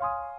you